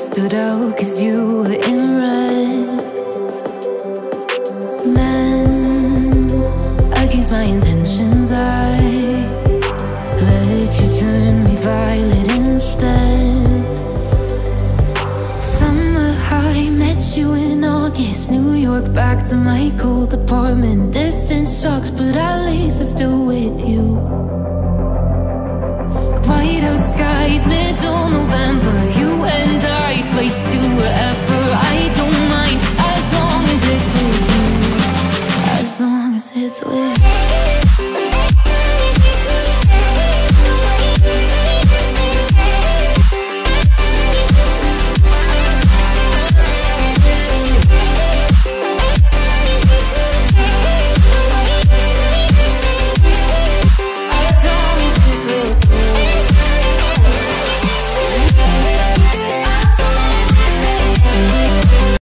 stood out cause you were in red. August. New York, back to my cold apartment. Distance sucks, but at least I'm still with you. Whiteout skies, middle November. You and I, flights to wherever. I don't mind as long as it's with you. As long as it's with